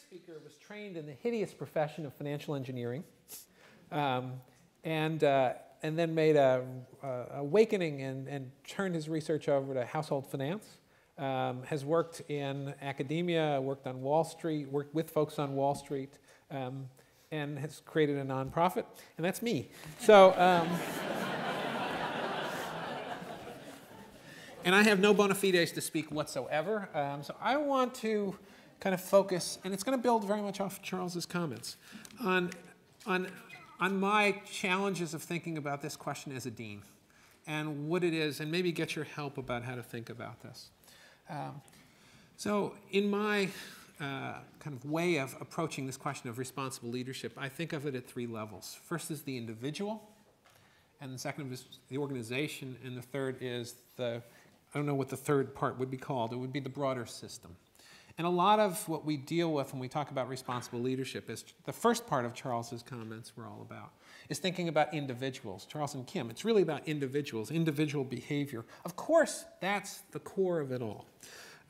next speaker was trained in the hideous profession of financial engineering um, and, uh, and then made a, awakening and, and turned his research over to household finance. Um, has worked in academia, worked on Wall Street, worked with folks on Wall Street, um, and has created a nonprofit, and that's me. So, um, and I have no bona fides to speak whatsoever. Um, so I want to kind of focus, and it's going to build very much off Charles's comments, on, on, on my challenges of thinking about this question as a dean, and what it is, and maybe get your help about how to think about this. Um, so in my uh, kind of way of approaching this question of responsible leadership, I think of it at three levels. First is the individual, and the second is the organization, and the third is the, I don't know what the third part would be called, it would be the broader system. And a lot of what we deal with when we talk about responsible leadership is the first part of Charles's comments were all about, is thinking about individuals. Charles and Kim, it's really about individuals, individual behavior. Of course, that's the core of it all.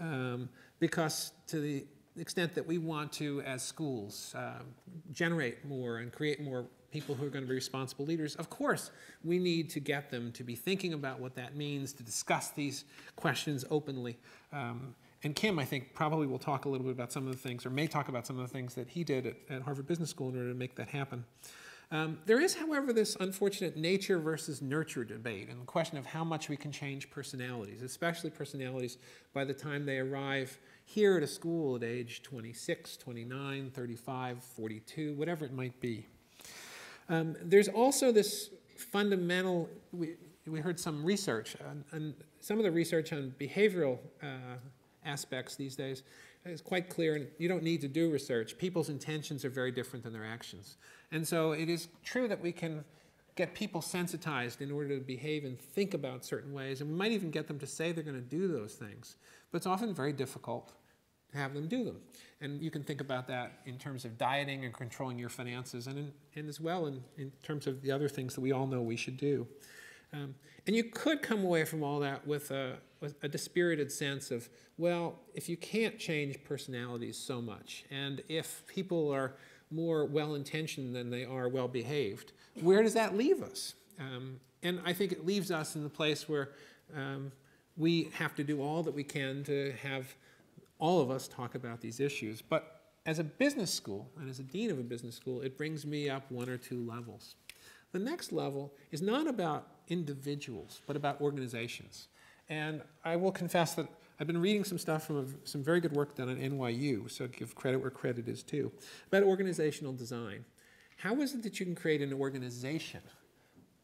Um, because to the extent that we want to, as schools, uh, generate more and create more people who are going to be responsible leaders, of course, we need to get them to be thinking about what that means, to discuss these questions openly. Um, and Kim, I think, probably will talk a little bit about some of the things, or may talk about some of the things that he did at, at Harvard Business School in order to make that happen. Um, there is, however, this unfortunate nature versus nurture debate and the question of how much we can change personalities, especially personalities by the time they arrive here at a school at age 26, 29, 35, 42, whatever it might be. Um, there's also this fundamental, we, we heard some research, and some of the research on behavioral uh, aspects these days it's quite clear, and you don't need to do research. People's intentions are very different than their actions. And so it is true that we can get people sensitized in order to behave and think about certain ways, and we might even get them to say they're going to do those things. But it's often very difficult to have them do them. And you can think about that in terms of dieting and controlling your finances, and, in, and as well in, in terms of the other things that we all know we should do. Um, and you could come away from all that with a, with a dispirited sense of, well, if you can't change personalities so much, and if people are more well intentioned than they are well behaved, where does that leave us? Um, and I think it leaves us in the place where um, we have to do all that we can to have all of us talk about these issues. But as a business school, and as a dean of a business school, it brings me up one or two levels. The next level is not about individuals, but about organizations. And I will confess that I've been reading some stuff from a, some very good work done at NYU, so give credit where credit is due, about organizational design. How is it that you can create an organization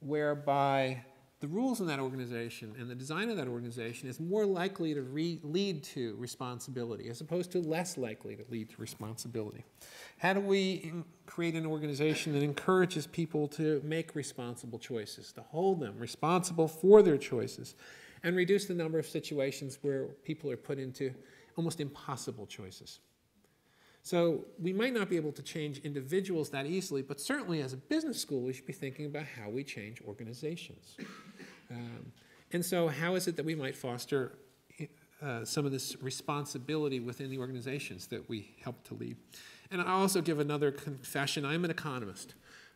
whereby the rules in that organization and the design of that organization is more likely to lead to responsibility as opposed to less likely to lead to responsibility? How do we create an organization that encourages people to make responsible choices, to hold them responsible for their choices, and reduce the number of situations where people are put into almost impossible choices? So we might not be able to change individuals that easily, but certainly as a business school, we should be thinking about how we change organizations. Um, and so how is it that we might foster uh, some of this responsibility within the organizations that we help to lead? And I'll also give another confession. I'm an economist.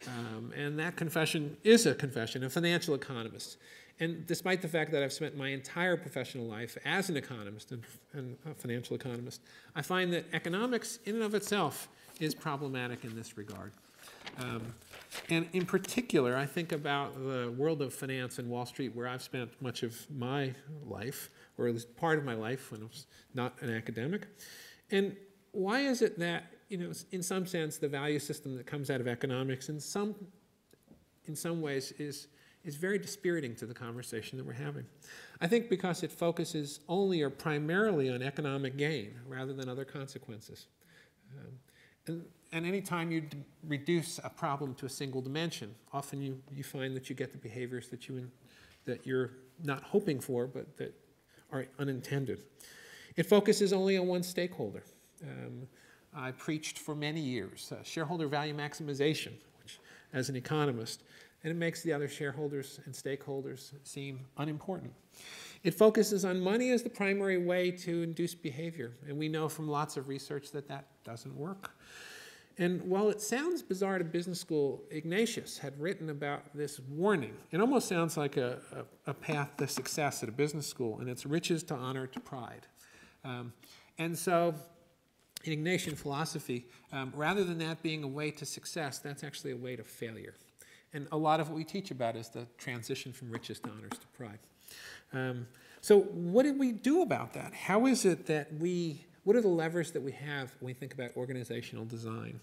Um, and that confession is a confession, a financial economist. And despite the fact that I've spent my entire professional life as an economist and, and, a financial economist, I find that economics in and of itself is problematic in this regard. Um, and in particular, I think about the world of finance and Wall Street, where I've spent much of my life, or at least part of my life when I was not an academic. And why is it that, you know, in some sense, the value system that comes out of economics, in some, in some ways, is is very dispiriting to the conversation that we're having. I think because it focuses only or primarily on economic gain rather than other consequences. Um, and, and anytime you reduce a problem to a single dimension, often you, you find that you get the behaviors that, you in, that you're not hoping for, but that are unintended. It focuses only on one stakeholder. Um, I preached for many years uh, shareholder value maximization, which, as an economist, and it makes the other shareholders and stakeholders seem unimportant. It focuses on money as the primary way to induce behavior, and we know from lots of research that that doesn't work. And while it sounds bizarre to business school, Ignatius had written about this warning. It almost sounds like a, a, a path to success at a business school, and it's riches to honor to pride. Um, and so, in Ignatian philosophy, um, rather than that being a way to success, that's actually a way to failure. And a lot of what we teach about is the transition from riches to honors to pride. Um, so, what did we do about that? How is it that we what are the levers that we have when we think about organizational design?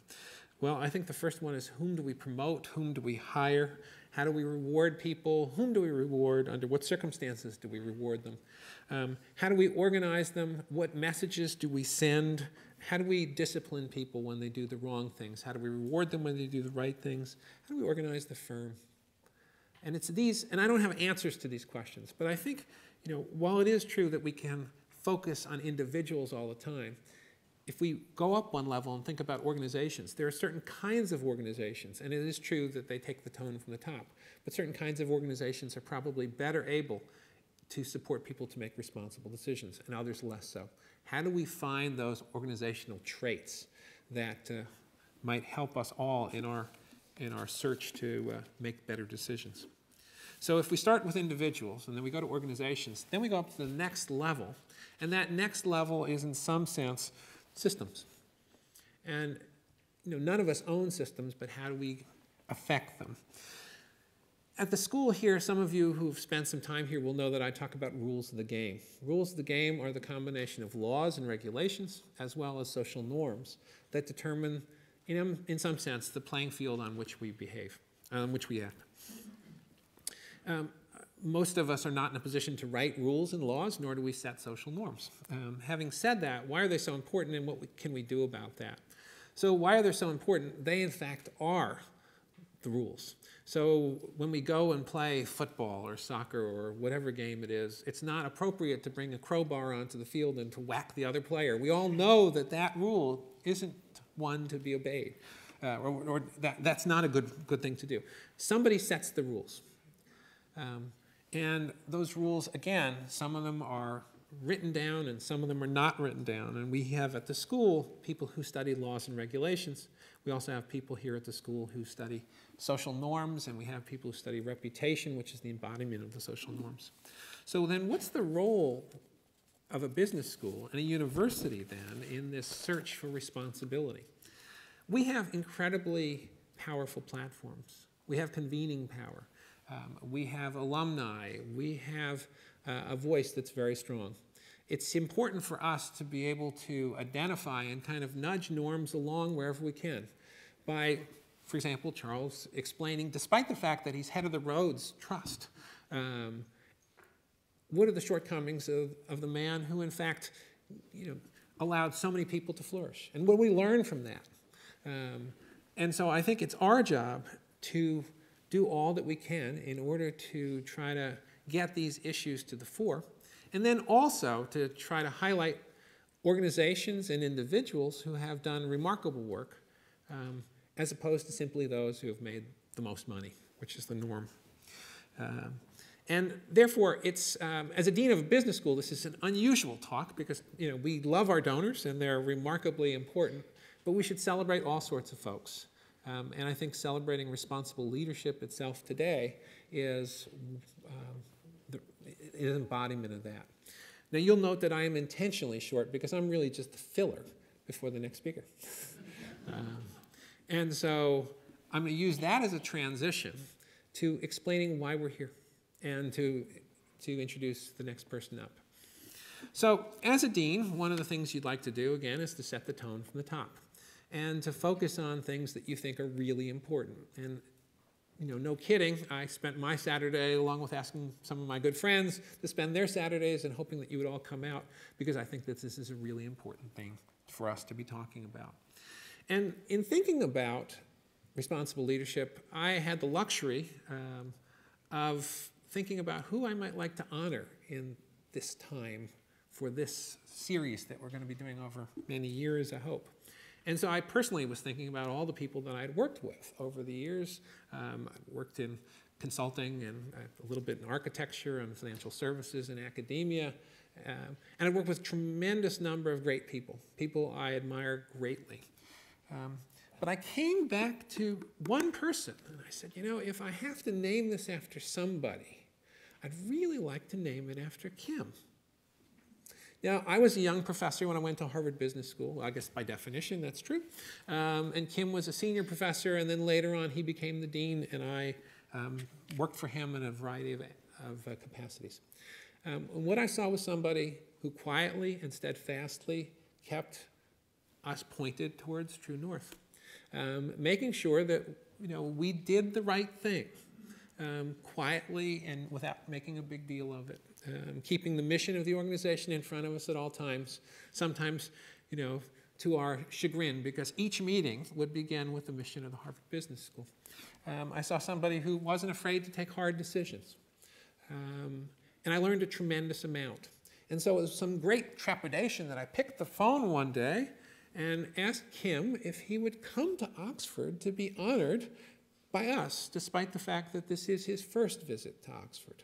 Well, I think the first one is whom do we promote? Whom do we hire? How do we reward people? Whom do we reward? Under what circumstances do we reward them? Um, how do we organize them? What messages do we send? How do we discipline people when they do the wrong things? How do we reward them when they do the right things? How do we organize the firm? And it's these, and I don't have answers to these questions, but I think, you know, while it is true that we can focus on individuals all the time. If we go up one level and think about organizations, there are certain kinds of organizations, and it is true that they take the tone from the top, but certain kinds of organizations are probably better able to support people to make responsible decisions, and others less so. How do we find those organizational traits that uh, might help us all in our, in our search to uh, make better decisions? So if we start with individuals and then we go to organizations, then we go up to the next level. And that next level is, in some sense, systems. And you know, none of us own systems, but how do we affect them? At the school here, some of you who've spent some time here will know that I talk about rules of the game. Rules of the game are the combination of laws and regulations, as well as social norms, that determine, in, in some sense, the playing field on which we behave, on which we act. Um, most of us are not in a position to write rules and laws, nor do we set social norms. Um, having said that, why are they so important and what we, can we do about that? So, why are they so important? They, in fact, are the rules. So, when we go and play football or soccer or whatever game it is, it's not appropriate to bring a crowbar onto the field and to whack the other player. We all know that that rule isn't one to be obeyed, uh, or, or that, that's not a good, good thing to do. Somebody sets the rules. Um, and those rules, again, some of them are written down and some of them are not written down. And we have at the school people who study laws and regulations. We also have people here at the school who study social norms, and we have people who study reputation, which is the embodiment of the social norms. So then, what's the role of a business school and a university then in this search for responsibility? We have incredibly powerful platforms. We have convening power. Um, we have alumni. We have uh, a voice that's very strong. It's important for us to be able to identify and kind of nudge norms along wherever we can by, for example, Charles explaining, despite the fact that he's head of the Rhodes Trust, um, what are the shortcomings of, of the man who, in fact, you know, allowed so many people to flourish? And what do we learn from that? Um, and so I think it's our job to do all that we can in order to try to get these issues to the fore. And then also to try to highlight organizations and individuals who have done remarkable work, um, as opposed to simply those who have made the most money, which is the norm. Um, and therefore, it's um, as a dean of a business school, this is an unusual talk because you know we love our donors and they're remarkably important, but we should celebrate all sorts of folks. Um, and I think celebrating responsible leadership itself today is, um, is embodiment of that. Now, you'll note that I am intentionally short because I'm really just the filler before the next speaker. um, and so I'm going to use that as a transition to explaining why we're here and to, to introduce the next person up. So, as a dean, one of the things you'd like to do, again, is to set the tone from the top and to focus on things that you think are really important. And you know, no kidding, I spent my Saturday along with asking some of my good friends to spend their Saturdays and hoping that you would all come out because I think that this is a really important thing for us to be talking about. And in thinking about responsible leadership, I had the luxury um, of thinking about who I might like to honor in this time for this series that we're going to be doing over many years, I hope. And so I personally was thinking about all the people that I'd worked with over the years. Um, I worked in consulting and uh, a little bit in architecture and financial services and academia. Um, and I worked with a tremendous number of great people, people I admire greatly. Um, but I came back to one person and I said, you know, if I have to name this after somebody, I'd really like to name it after Kim. Now, I was a young professor when I went to Harvard Business School. I guess by definition, that's true. Um, and Kim was a senior professor, and then later on, he became the dean, and I um, worked for him in a variety of, of uh, capacities. Um, and what I saw was somebody who quietly and steadfastly kept us pointed towards true north, um, making sure that you know we did the right thing um, quietly and without making a big deal of it, um, keeping the mission of the organization in front of us at all times. Sometimes, you know, to our chagrin, because each meeting would begin with the mission of the Harvard Business School. Um, I saw somebody who wasn't afraid to take hard decisions. Um, and I learned a tremendous amount. And so it was some great trepidation that I picked the phone one day and asked him if he would come to Oxford to be honored by us, despite the fact that this is his first visit to Oxford.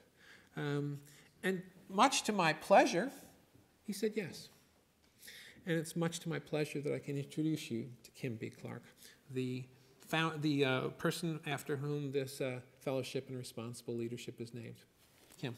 Um, and much to my pleasure, he said yes. And it's much to my pleasure that I can introduce you to Kim B. Clark, the, found, the uh, person after whom this uh, fellowship in responsible leadership is named. Kim.